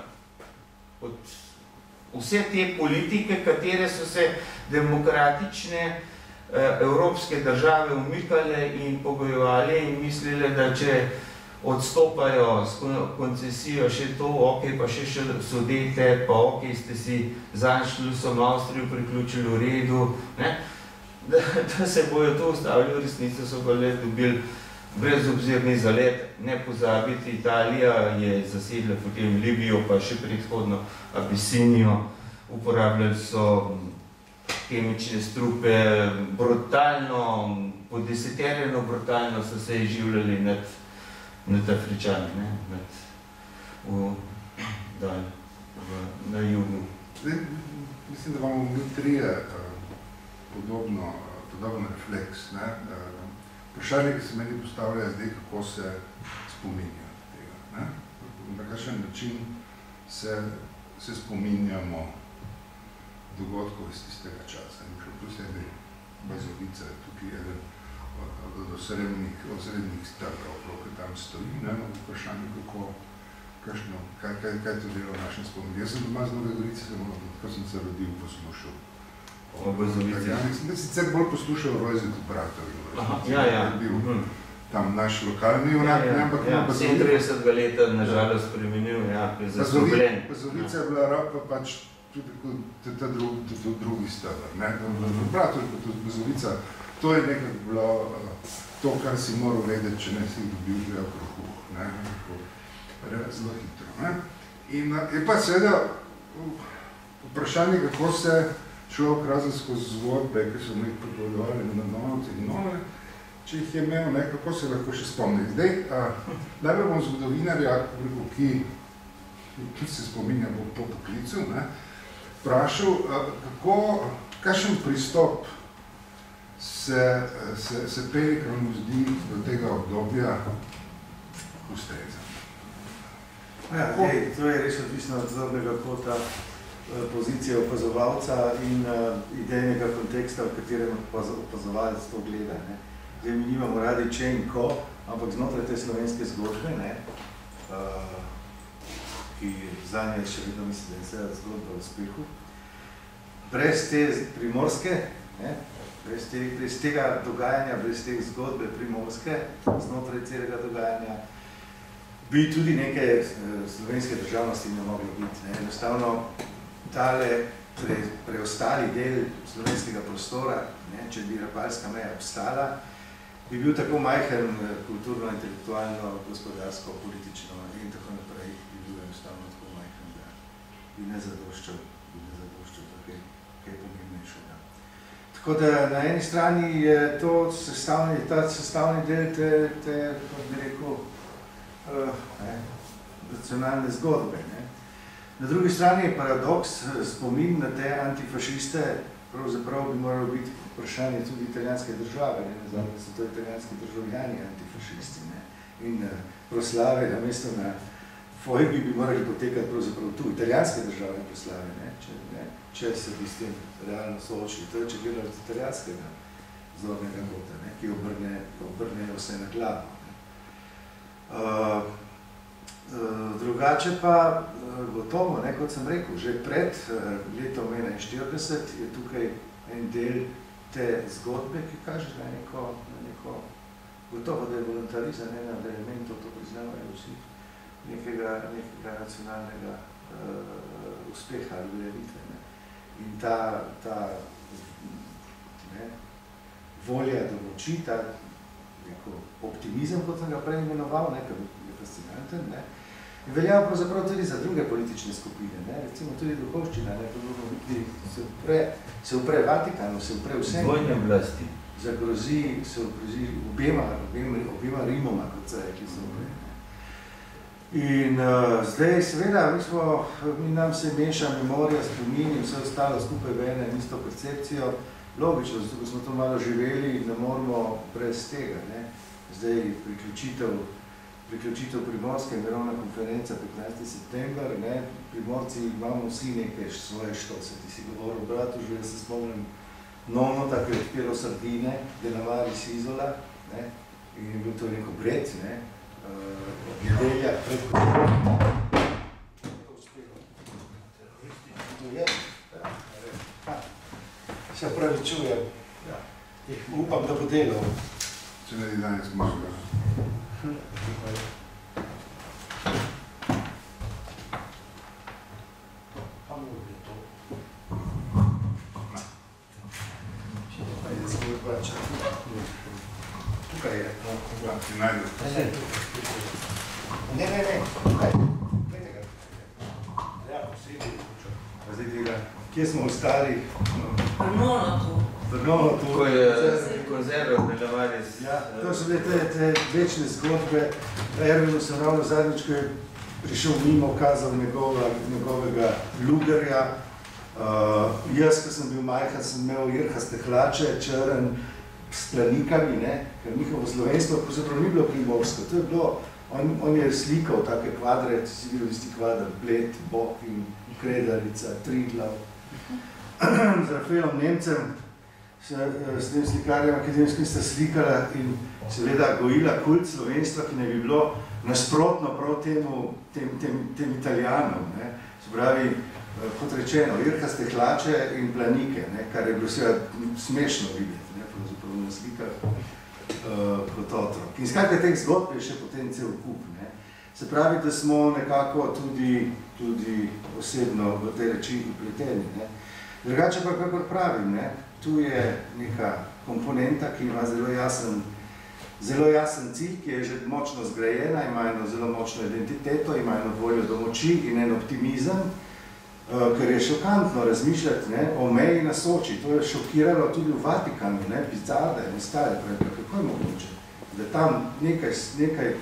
od vse te politike, katere so se demokratične eh, evropske države umikale in pogojevali in mislile, da če odstopajo s koncesijo še to, ok, pa še še sodete, pa ok, ste si zanjšli so Avstrijo priključili v redu, ne? *laughs* Da, da se bojo to ustavili, v resnici so pa let dobili brezobzirni zalet, ne pozabiti, Italija je zasedla potem Libijo, pa še predhodno Abisinijo, uporabljali so kemične strupe, brutalno, po deseterjeno brutalno so se življali nad, nad Afričani, ne, nad, v, dal, v, na jugu. Mislim, da imamo mi trije uh, podobno, podobno refleks. Ne? Vprašanje, ki se meni postavlja zdaj, kako se spominja tega. Ne? Na kakšen način se, se spominjamo dogodkov iz tistega časa. In še posebej Bazovica je tukaj eden od osrednjih, osrednjih stavrov, ki tam stoji, ne? Na vprašanje, kako, kakšno, kaj, kaj, kaj to delo v našem spominu. Jaz sem doma z Nove Gorice, ko sem se rodil, poslušal. O Bazovici. Ja, sicer bolj poslušal Rojzet bratov. Ja, ja. Bil tam naš lokalni junak, ja, ja. ampak ja, 37 leta nažalost spremenil, ja, je zaslubljen. Bazovica je bila rapa pač tudi ta, ta, drug, ta, ta drugi stebr. Ne? Bratov je tudi Bazovica, to je nekako bilo to, kar si moral vedeti, če ne si dobil že okrohu. Ne? Zelo hitro. Ne? In je pa seveda vprašanje, kako se človek razen skozi zvodbe, ki so mi pripovedovali na novce in nove, če jih je imel, ne, kako se lahko še spomni. Zdaj, najbolj bom zgodovinarja, ki, ki se spominja po, po poklicu, ne, vprašal, kako, kakšen pristop se, se, se Pelikanu zdi do tega obdobja ustreza. Ja, ej, to je res odvisno od zornega kota pozicije opazovalca in uh, idejnega konteksta, v katerem opazovalec to gleda. Ne. Zdaj, mi nimamo radi če in ko, ampak znotraj te slovenske zgodbe, ne, uh, ki za nje še vedno misli, da je vse zgodba o uspehu, brez te primorske, ne, brez, te, brez tega dogajanja, brez te zgodbe primorske, znotraj celega dogajanja, bi tudi neke eh, slovenske državnosti ne moglo biti. Ne. Enostavno, tale pre, preostali del slovenskega prostora, ne, če bi rapalska meja obstala, bi bil tako majhen eh, kulturno, intelektualno, gospodarsko, politično in tako naprej, bi bil enostavno tako majhen, da bi ne zadoščal, bi ne zadoščal kaj, kaj pomembnejšega. Tako da na eni strani je to sestavni, ta sestavni del te, te kako bi rekel, uh, ne, nacionalne zgodbe. Ne. Na drugi strani je paradoks, spomin na te antifašiste, pravzaprav bi moralo biti vprašanje tudi italijanske države, ne, ne da so to italijanski državljani antifašisti. Ne. In uh, proslave na mesto na Fojbi bi morali potekati pravzaprav tu, italijanske države proslave, ne, če, ne, če se bi s tem realno soočili. To je, če gledali od italijanskega zornega kota, ne, ki obrne, obrne vse na glavo. Uh, uh, drugače pa uh, gotovo, ne, kot sem rekel, že pred uh, letom 41 je tukaj en del te zgodbe, ki kaže na neko, na neko gotovo, da je voluntarizem ena od elementov, to priznavajo vsi, nekega, nekega nacionalnega uh, uspeha ali uveljavitve. In ta, ta ne, volja do moči, ta neko optimizem, kot sem ga prej imenoval, ne, fascinanten, ne, in veljajo pravzaprav tudi za druge politične skupine, ne, recimo tudi duhovščina, ne, tudi se upre, se upre Vatikanu, se upre vsem. Dvojne oblasti. Zagrozi, se ugrozi obema, obema, obema Rimoma, kot se rekli, se upre. In uh, zdaj, seveda, mi, smo, mi nam se meša memorija, spomin in vse ostalo skupaj v ene isto percepcijo. Logično, zato ko smo to malo živeli, ne moramo brez tega. Ne. Zdaj, priključitev, priključitev Primorske mirovna konferenca 15. september, ne. Primorci imamo vsi nekaj svoje štose. Ti si govoril, bratu, že jaz se spomnim Nono, tako je odpiral sardine, Denavari si izola, ne. in je bil to neko bred, ne uh, nedelja pred Se pravi čujem. Ja. Upam, da bo delal. Če ne danes možno. Tukaj je. Ja, ti najdeš. Ne, ne, ne, tukaj. Glejte ga. Ja, posebej. Zdaj tega. Kje smo ostali? Ponovno tu. Vrnovno tu. Ko je konzervo predavari z... Ja, to so bile te, te večne zgodbe. Ervinu sem ravno zadnjič, ko je prišel mimo, kazal njegova, njegovega lugarja. Uh, jaz, ko sem bil majhen, sem imel irhaste hlače, črn, s planikami, ne, ker njihovo slovenstvo pravzaprav ni bilo primorsko. To je bilo, on, on je slikal take kvadre, če si videl isti kvadr, Bled, Bokin, Kredarica, Triglav. *clears throat* Z Rafaelom Nemcem, s, s tem slikarjem akademskim sta slikala in seveda gojila kult slovenstva, ki ne bi bilo nasprotno prav temu, tem, tem, tem italijanom. Ne. Se pravi, kot rečeno, irkaste hlače in planike, ne, kar je bilo seveda smešno videti, ne, pravzaprav na slikah uh, kot otrok. In skratka, teh zgodb je še potem cel kup. Ne. Se pravi, da smo nekako tudi, tudi osebno v te reči upleteni. Ne. Drugače pa, kakor pravim, ne, tu je neka komponenta, ki ima zelo jasen, zelo jasen cilj, ki je že močno zgrajena, ima eno zelo močno identiteto, ima eno voljo do moči in en optimizem, uh, ker je šokantno razmišljati ne, o meji na Soči. To je šokiralo tudi v Vatikanu, ne, Pizarda in ostale, kako je mogoče, da tam nekaj, nekaj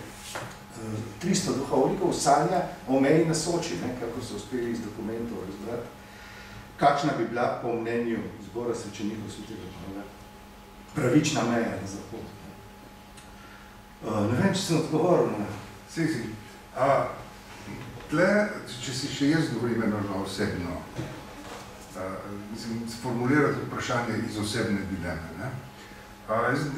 300 duhovnikov sanja o meji na Soči, ne, kako so uspeli iz dokumentov razbrati, kakšna bi bila po mnenju zbora svečenikov svetega Pavla pravična meja na zahodu. Uh, ne vem, če sem odgovoril na Si, si. A, tle, če si še jaz dovolim eno osebno, a, mislim, sformulirati vprašanje iz osebne dileme. Ne? A, jaz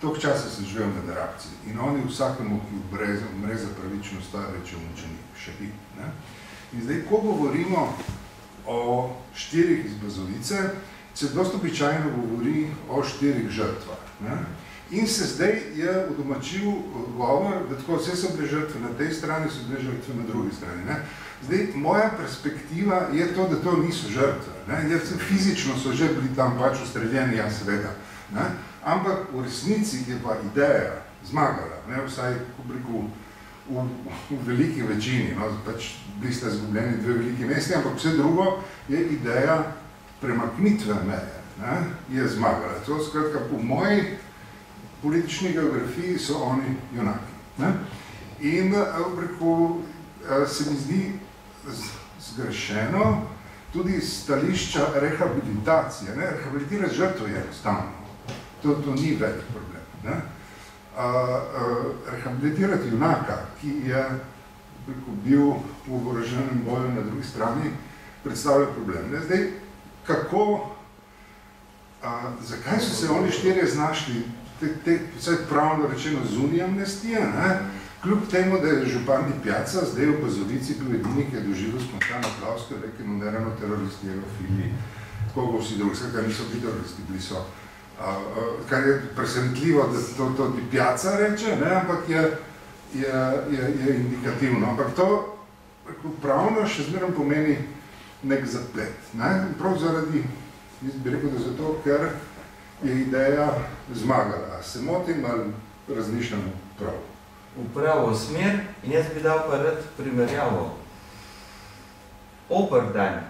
toliko časa sem živel na Darabci in oni vsakemu, ki umre, umre za pravično stvar, reče mučenik, še bi. Ne? In zdaj, ko govorimo o štirih iz Bazovice, se dosti običajno govori o štirih žrtvah. Ne? In se zdaj je udomačil govor, da tako vse so bile žrtve na tej strani, so bile žrtve na drugi strani. Ne? Zdaj, moja perspektiva je to, da to niso žrtve. Ne? Jaz, fizično so že bili tam pač ustreljeni, ja seveda. Ne? Ampak v resnici je pa ideja zmagala, ne? vsaj v, v, v, v veliki večini. No? Pač bili sta izgubljeni dve veliki mesti, ampak vse drugo je ideja premaknitve meje. Ne? Je zmagala. To skratka po moji politični geografiji so oni junaki. Ne? In preko, se mi zdi zgrešeno tudi stališča rehabilitacije. Ne? Rehabilitirati žrtvo je enostavno. To, to ni velik problem. Ne? A, a, rehabilitirati junaka, ki je preko, bil v oboroženem boju na drugi strani, predstavlja problem. Ne? Zdaj, kako, a, zakaj so se oni štirje znašli te, te, vse pravno rečeno zunije amnestije, ne? kljub temu, da je županni Pjaca zdaj v Bazovici bil edini, ki je doživel spontano aplavz, ker rekel, no, nerano teroristi, eurofili, kogo vsi drugi, skratka niso bili teroristi, bili so. A, a, kar je presenetljivo, da to, to ti Pjaca reče, ne? ampak je, je, je, je indikativno. Ampak to pravno še zmeraj pomeni nek zaplet. Ne? Prav zaradi, jaz bi rekel, da zato, ker ideja zmagala. Se motim ali razmišljam prav? V pravo smer in jaz bi dal pa rad primerjavo. Oberdank,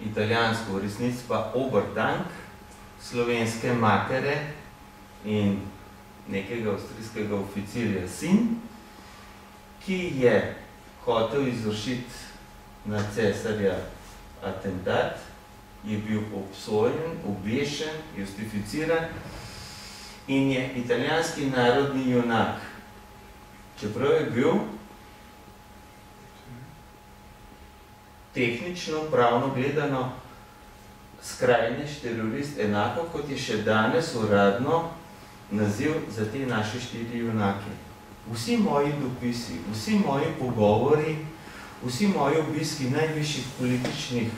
italijansko, v resnici pa Oberdank, slovenske matere in nekega avstrijskega oficirja sin, ki je hotel izvršiti na cesarja atentat, je bil obsojen, obešen, justificiran in je italijanski narodni junak. Čeprav je bil tehnično, pravno gledano, skrajnež terorist, enako kot je še danes uradno naziv za te naše štiri junake. Vsi moji dopisi, vsi moji pogovori, vsi moji obiski najvišjih političnih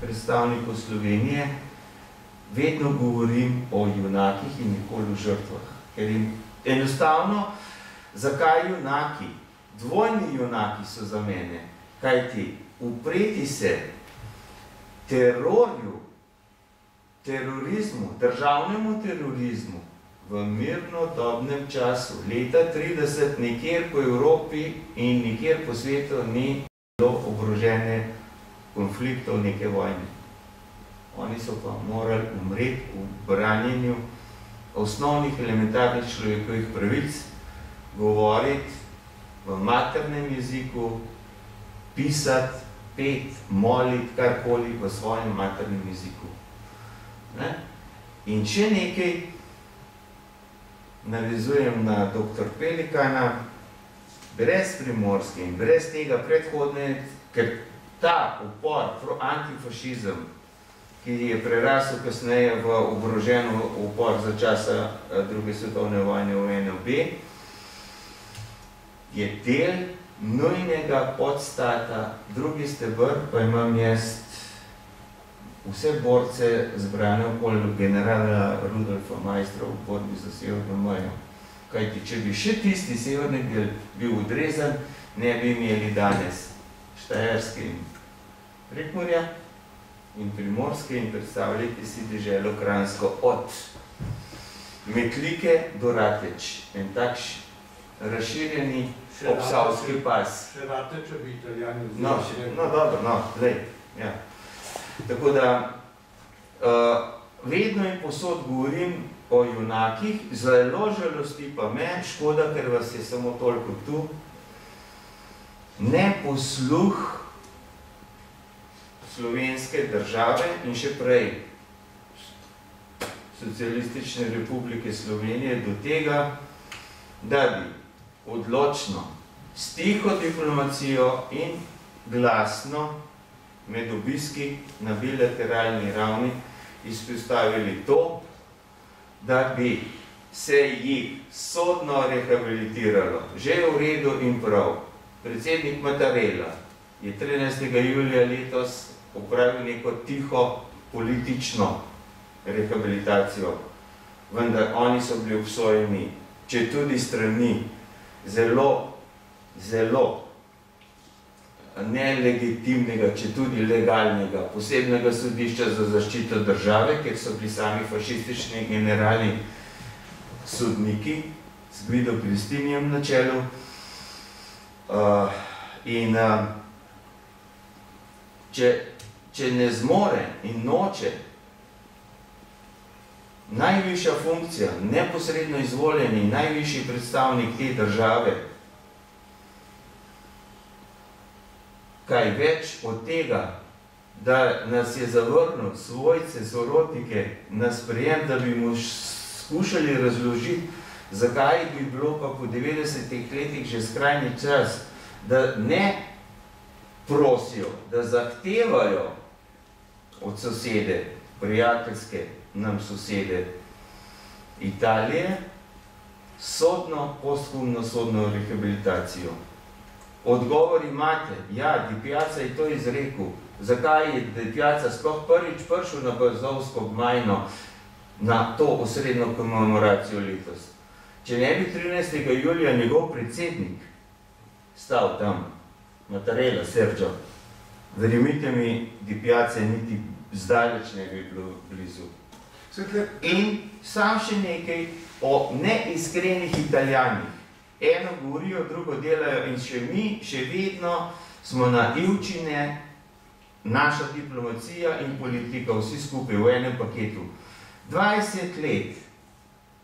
predstavnikov Slovenije, vedno govorim o junakih in nikoli o žrtvah. Ker jim enostavno, zakaj junaki? Dvojni junaki so za mene. Kaj ti? Upreti se terorju, terorizmu, državnemu terorizmu v mirnodobnem času, leta 30, nekjer po Evropi in nekjer po svetu ni bilo obrožene konfliktov neke vojne. Oni so pa morali umreti v branjenju osnovnih elementarnih človekovih pravic, govoriti v maternem jeziku, pisati, pet, moliti, karkoli v svojem maternem jeziku. Ne? In če nekaj navezujem na dr. Pelikana, brez primorske in brez tega predhodne, ker ta upor, antifašizem, ki je prerasel kasneje v oborožen upor za časa druge svetovne vojne v NOB, je del nujnega podstata, drugi stebr pa imam jaz vse borce zbrane okoli generala Rudolfa Majstra v borbi za severno mejo. Kajti, če bi še tisti severni del bil odrezan, ne bi imeli danes Štajerske in Prekmurja in Primorske in predstavljajte si deželo Kransko od Metlike do Rateč. En takš razširjeni obsavski pas. Še Rateč, bi italijani No, no dobro, no, lej, ja. Tako da, uh, vedno in posod govorim o junakih, zelo žalosti pa me, škoda, ker vas je samo toliko tu, ne posluh slovenske države in še prej Socialistične republike Slovenije do tega, da bi odločno, s tiho diplomacijo in glasno med obiski na bilateralni ravni izpostavili to, da bi se jih sodno rehabilitiralo, že v redu in prav. Predsednik Matarela je 13. julija letos upravil neko tiho politično rehabilitacijo, vendar oni so bili obsojeni, če tudi strani zelo, zelo nelegitimnega, če tudi legalnega, posebnega sodišča za zaščito države, ker so bili sami fašistični generalni sodniki s Gvido Pristinijem na čelu. Uh, in uh, če, če ne zmore in noče najvišja funkcija, neposredno izvoljeni najvišji predstavnik te države, kaj več od tega, da nas je zavrnil svojce, sorodnike na sprejem, da bi mu skušali razložiti, zakaj bi bilo pa po 90 letih že skrajni čas, da ne prosijo, da zahtevajo od sosede, prijateljske nam sosede Italije, sodno, posthumno sodno rehabilitacijo. Odgovor imate, ja, Di Piazza je to izrekel. Zakaj je Di Piazza sploh prvič prišel na Brzovsko gmajno na to osrednjo komemoracijo letos? Če ne bi 13. julija njegov predsednik stal tam, Matarela, Sergio, verjemite mi, Di Piazza niti zdaleč ne bi bilo blizu. In sam še nekaj o neiskrenih italijanih eno govorijo, drugo delajo in še mi, še vedno smo naivčine, naša diplomacija in politika, vsi skupaj v enem paketu. 20 let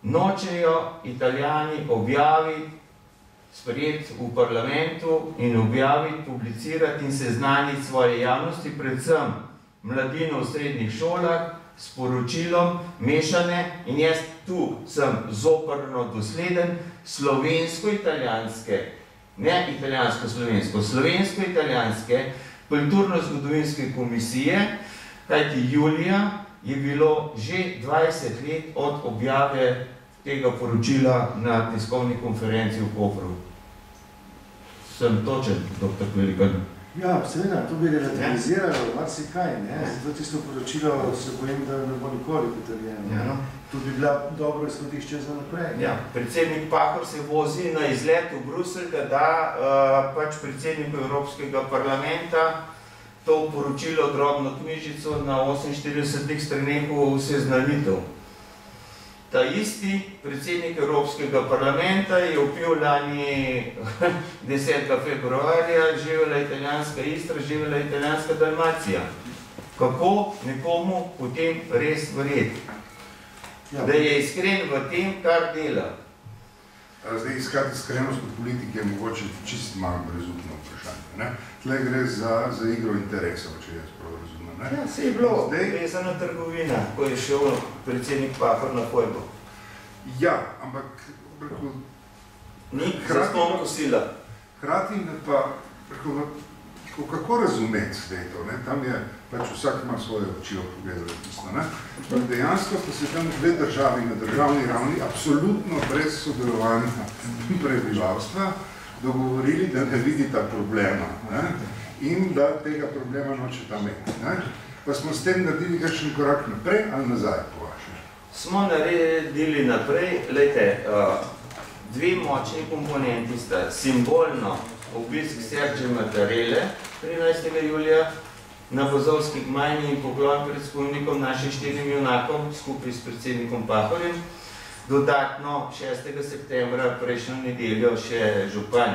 nočejo italijani objaviti, sprejeti v parlamentu in objaviti, publicirati in seznaniti svoje javnosti, predvsem mladino v srednjih šolah, sporočilom mešane. In jaz tu sem zoprno dosleden slovensko-italijanske, ne italijansko-slovensko, slovensko-italijanske kulturno-zgodovinske komisije, kajti Julija je bilo že 20 let od objave tega poročila na tiskovni konferenci v Kopru. Sem točen, dr. Velikan. Ja, seveda, to bi relativiziralo, marsikaj, ne? Zato tisto poročilo se bojim, da ne bo nikoli potrjeno. Ja, no. To bi bila dobro izhodišče za naprej. Ja, predsednik Pahor se vozi na izlet v Bruselj, da da uh, pač predsedniku Evropskega parlamenta to poročilo, drobno knjižico na 48 straneh v seznanitev. Ta isti predsednik Evropskega parlamenta je upil lani *laughs* 10. februarja živela italijanska Istra, živela italijanska Dalmacija. Kako nekomu potem res verjeti? Ja. Da je iskren v tem, kar dela. Zdaj, iskati iskrenost kot politike je mogoče čist malo brezupno vprašanje. Ne? Tle gre za, za igro interesov, če jaz prav razumem. Ne? Ja, se je bilo Zdaj- vezana trgovina, ko je šel predsednik Pahor na pojbo. Ja, ampak rekel, Ni pa- kosila. hkrati me pa, rekel, kako, kako razumeti zdaj to, ne? tam je, pač vsak ima svoje oči pogledal, tisto, ne? Pa dejansko pa se tam dve državi na državni ravni absolutno brez sodelovanja prebivalstva dogovorili, da ne vidita problema ne? In da tega problema nočeta imeti. Ne? Pa smo s tem naredili kakšen korak naprej ali nazaj, po vaše? Smo naredili naprej, lejte, dve močni komponenti sta simbolno obisk Sergio Mattarele 13. julija na Vozovski gmajni in poklon pred spomnikom našim štirim junakom skupaj s predsednikom Pahorjem. Dodatno 6. septembra prejšnjo nedeljo še župan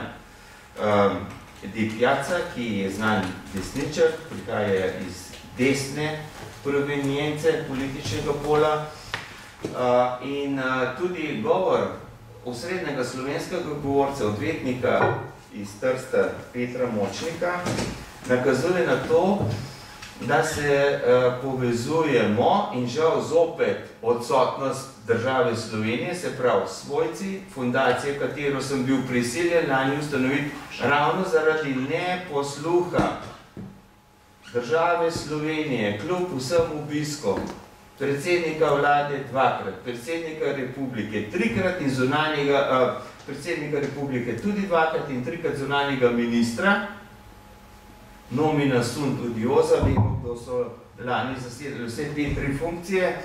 um, Di Piazza, ki je znan desničar, prihaja iz desne provenience političnega pola, in tudi govor osrednjega slovenskega govorca, odvetnika iz Trsta Petra Močnika, nakazuje na to, da se uh, povezujemo in žal zopet odsotnost države Slovenije, se pravi svojci, fundacije, katero sem bil prisiljen lani ustanoviti ravno zaradi neposluha države Slovenije, kljub vsem obiskom, predsednika vlade dvakrat, predsednika republike trikrat in zunanjega, uh, predsednika republike tudi dvakrat in trikrat zunanjega ministra, nomina sunt odiosa, vemo, da so lani zasedali vse te tri funkcije,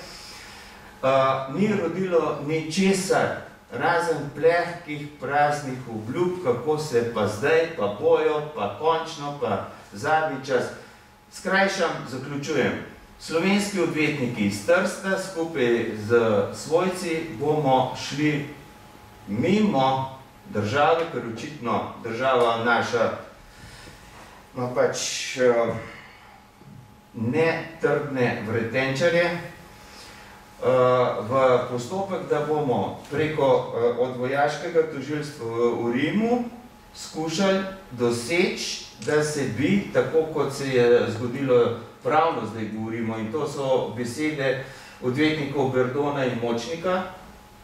uh, ni rodilo ničesar, razen plehkih, praznih obljub, kako se pa zdaj, pa bojo, pa končno, pa zadnji čas. Skrajšam, zaključujem. Slovenski odvetniki iz Trsta skupaj z svojci bomo šli mimo države, ker očitno država naša no pač uh, netrdne vretenčarje uh, v postopek, da bomo preko uh, od vojaškega tožilstva v, Rimu skušali doseči, da se bi, tako kot se je zgodilo pravno zdaj govorimo, in to so besede odvetnikov Berdona in Močnika,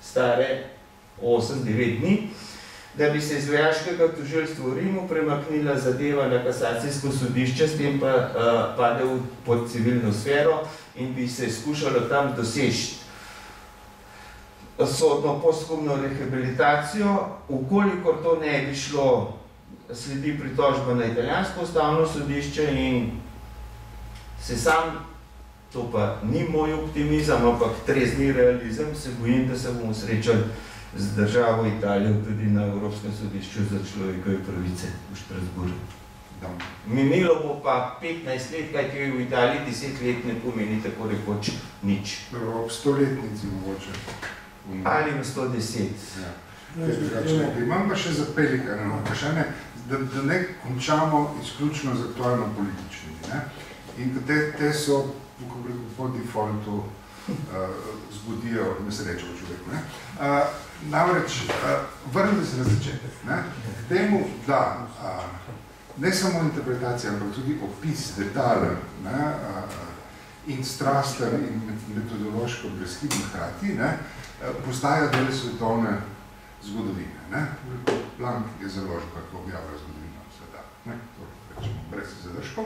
stare 8-9 dni, da bi se iz vojaškega tožilstva v Rimu premaknila zadeva na kasacijsko sodišče, s tem pa uh, padel pod civilno sfero in bi se skušalo tam doseči sodno poskumno rehabilitacijo, ukolikor to ne bi šlo, sledi pritožba na italijansko ustavno sodišče in se sam, to pa ni moj optimizem, ampak trezni realizem, se bojim, da se bomo srečali z državo Italijo tudi na Evropskem sodišču za človekove pravice v Štrasburu. Minilo bo pa 15 let, kaj ti v Italiji 10 let ne pomeni tako rekoč nič. Ob stoletnici mogoče. Ali v 110. Ja. Imam pa še za pelikane vprašanje, da, da ne končamo izključno z aktualno političnimi. Ne? In te, te so, kako rekel, po defaultu uh, zbudijo nesrečo v človeku. Ne? Uh, namreč, uh, vrnite se na začetek. Ne? Temu, da uh, ne samo interpretacija, ampak tudi opis, detaljen ne? Uh, in strasten in metodološko brezhibno hkrati, ne? postaja del svetovne zgodovine. Ne? Plank je založil, kako objavlja zgodovino sveta. Ne? To rečemo, brez zadržkov.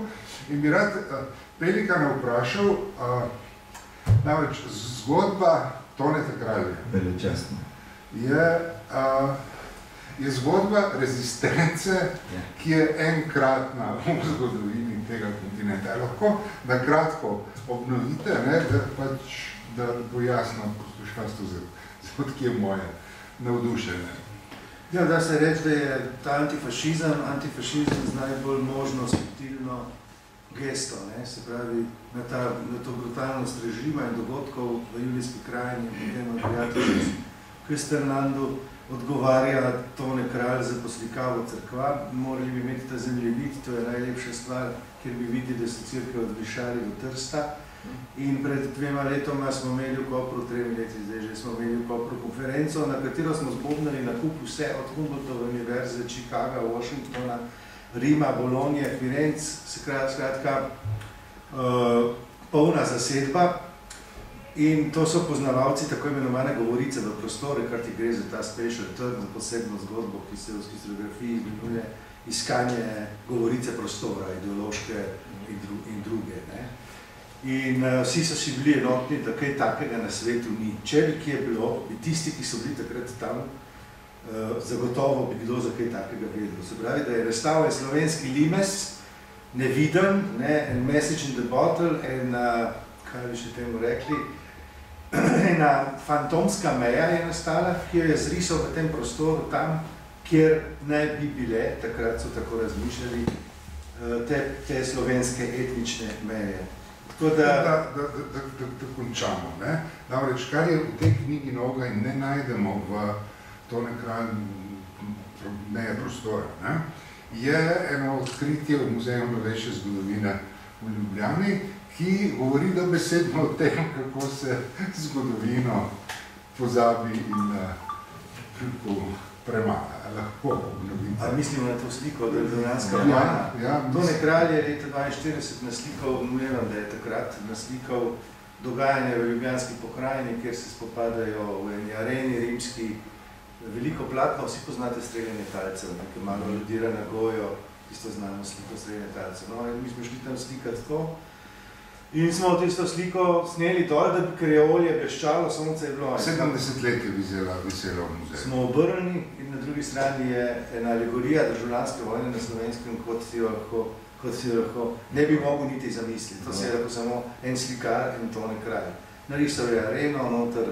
In bi rad uh, Pelikana vprašal, uh, namreč zgodba Toneta Kralja je, uh, je zgodba rezistence, Ja. ki je enkratna v zgodovini tega kontinenta. Je lahko na kratko obnovite, ne, da, pač, da bo jasno poslušalstvo, ki je moje navdušenje. Ja, da se reči, da je ta antifašizem, antifašizem z najbolj možno subtilno gesto, ne? se pravi, na, ta, na to brutalnost režima in dogodkov v Julijski krajini, potem od Kristernandu, odgovarja Tone Kralj za poslikavo crkva. Morali bi imeti ta zemljevid, to je najlepša stvar, kjer bi videli, da so crkve od Višari do Trsta. In pred dvema letoma smo imeli v Kopru, tremi leti zdaj že smo imeli v Kopru konferenco, na katero smo zbobnali na kup vse od Humboldtove univerze, Chicaga, Washingtona, Rima, Bologna, Firenc, skratka, uh, polna zasedba. In to so poznavalci tako imenovane govorice v prostore, kar ti gre za ta special turn, za posebno zgodbo, ki se v historiografiji imenuje iskanje govorice prostora, ideološke in, dru in druge. Ne? In uh, vsi so si bili enotni, da kaj takega na svetu ni. Če bi kje bilo, bi tisti, ki so bili takrat tam, uh, zagotovo bi kdo za kaj takega vedel. Se pravi, da je razstavljen slovenski limes, neviden, ne, en message in the bottle, en, uh, kaj bi še temu rekli, *clears throat* ena fantomska meja je nastala, ki jo je zrisal v tem prostoru tam, kjer naj bi bile, takrat so tako razmišljali, uh, te, te slovenske etnične meje. Tako da, Da, da, da, da, da, da končamo. Ne? Namreč, kar je v tej knjigi noga in ne najdemo v to nekaj meje prostora, ne? je eno odkritje v Muzeju novejše zgodovine v Ljubljani, ki govori dobesedno o tem, kako se zgodovino pozabi in uh, premala, lahko obnoviti. A mislim na to sliko, da je državljanska Ja, vojna. ja, Tone Kralj je leta 42 naslikal, vem, da je takrat naslikal dogajanje v Ljubljanski pokrajini, kjer se spopadajo v eni areni rimski, veliko platno, vsi poznate streljanje talcev, nekaj malo aludirana na gojo, tisto znamo sliko streljanje talcev. No, in mi smo šli tam slikati to. In smo tisto sliko sneli dol, da bi, ker je olje bleščalo, sonce je bilo. 70 let je visela, visela v muzeju. Smo obrnili in na drugi strani je ena alegorija državljanske vojne na slovenskem, kot si jo lahko, kot si jo lahko ne bi mogel niti zamisliti. To se je lahko samo en slikar in to ne kraj. Narisal je areno, noter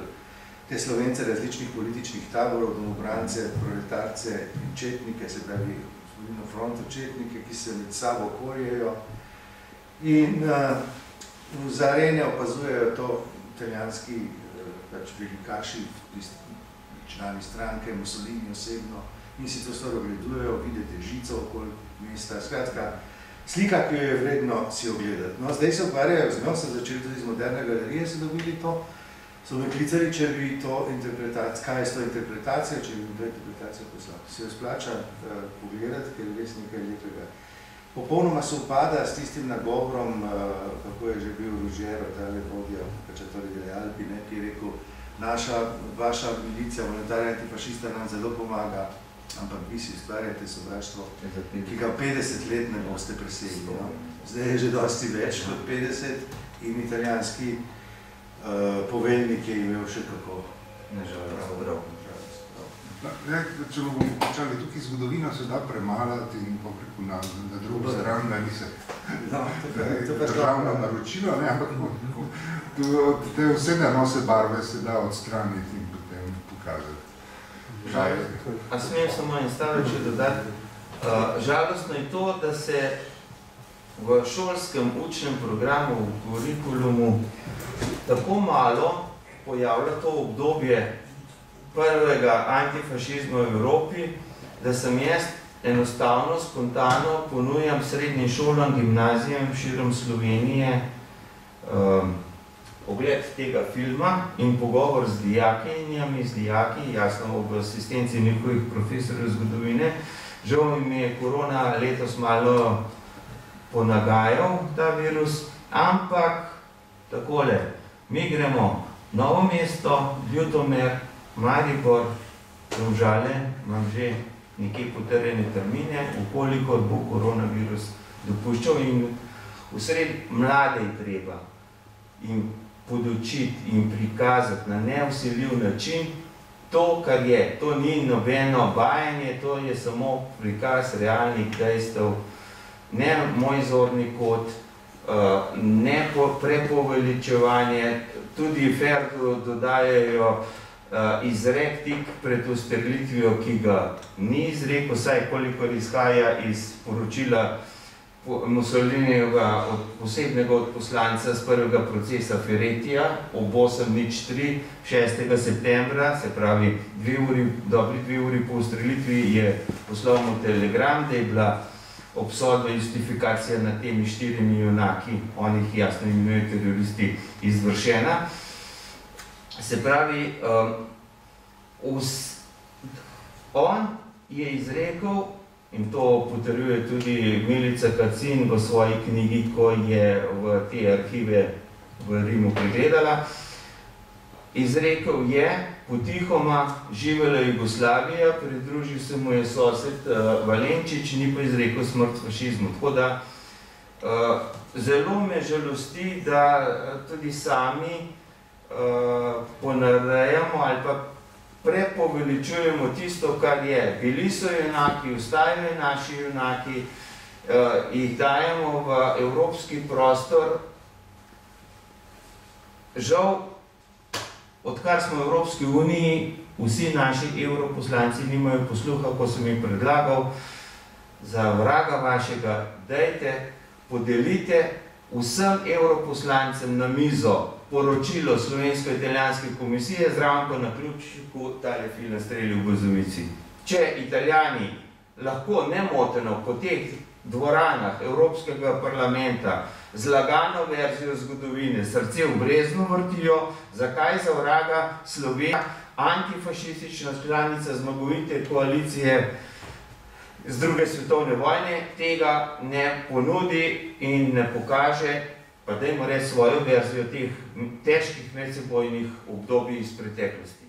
te slovence različnih političnih taborov, domobrance, proletarce in četnike, se pravi na frontu četnike, ki se med sabo korjejo. In uh, za arene opazujejo to italijanski uh, pač velikaši, člani stranke, Mussolini osebno, in si to stvar ogledujejo, vidite žico okoli mesta. Skratka, slika, ki jo je vredno si ogledati. No, zdaj se ukvarjajo z njo, so začeli tudi iz moderne galerije, so dobili to, so me klicali, če bi to interpretacijo, kaj je s to interpretacijo, če bi to interpretacijo poslal. Se jo splača uh, pogledati, ker je res nekaj lepega. Popolnoma se upada s tistim nagovorom, uh, kako je že bil Ružero, tale vodja, Kačatori dele Alpi, ne, ki je rekel, naša, vaša milicija, monetarja antifašista nam zelo pomaga, ampak vi si ustvarjate sovraštvo, ki ga 50 let ne boste presegli. No. Zdaj je že dosti več kot 50 in italijanski uh, poveljnik je imel še kako. Nažalost, prav. Ne, če bomo počali tukaj zgodovino, se da premalati in popreku na, na drugo stran, da ni se No, državno naročilo, ne, ampak to, te vse nanose barve se da odstraniti in potem pokazati. Žal, A smem samo en stavek še dodati? Uh, žalostno je to, da se v šolskem učnem programu, v kurikulumu, tako malo pojavlja to obdobje prvega antifašizma v Evropi, da sem jaz enostavno, spontano ponujam srednjim šolam, gimnazijam širom Slovenije um, ogled tega filma in pogovor z dijakinjami, z dijaki, jasno ob asistenci njihovih profesorjev zgodovine. Žal mi je korona letos malo ponagajal ta virus, ampak takole, mi gremo Novo mesto, Ljutomer, Maribor, Domžale, imam že nekje potrjene termine, ukolikor bo koronavirus dopuščal in v sred mlade je treba in podočiti in prikazati na neusiljiv način to, kar je. To ni nobeno bajanje, to je samo prikaz realnih dejstev, ne moj zorni kot, uh, ne po, prepoveličevanje, tudi Ferdu dodajajo uh, izrek tik pred ustrelitvijo, ki ga ni izrekel, saj kolikor izhaja iz poročila po- Mussolinijeva od posebnega odposlanca z prvega procesa Ferretija ob 8.03. 6. septembra, se pravi dve uri, dobri dve uri po ustrelitvi, je poslal mu telegram, da je bila obsodba in justifikacija nad temi štirimi junaki, oni jih jasno imenujejo teroristi, izvršena. Se pravi, um, vs, on je izrekel, in to potrjuje tudi Milica Kacin v svoji knjigi, ko je v te arhive v Rimu pregledala, izrekel je, potihoma živela Jugoslavija, pridružil se mu je sosed uh, Valenčič, ni pa izrekel smrt fašizmu. Tako da uh, zelo me žalosti, da uh, tudi sami uh, ponarejamo ali pa prepoveličujemo tisto, kar je. Bili so junaki, ostajajo naši junaki, uh, jih dajemo v evropski prostor. Žal, odkar smo v Evropski uniji, vsi naši evroposlanci nimajo posluha, ko sem jim predlagal, za vraga vašega, dajte, podelite vsem evroposlancem na mizo poročilo Slovensko-italijanske komisije, zraven pa na ključku tale film streli v Gozovici. Če italijani lahko nemoteno po teh dvoranah Evropskega parlamenta z lagano verzijo zgodovine srce v breznu vrtijo, zakaj za vraga Slovenija antifašistična članica zmagovite koalicije z druge svetovne vojne, tega ne ponudi in ne pokaže, pa dajmo reči svojo verzijo teh težkih medsebojnih obdobij iz preteklosti.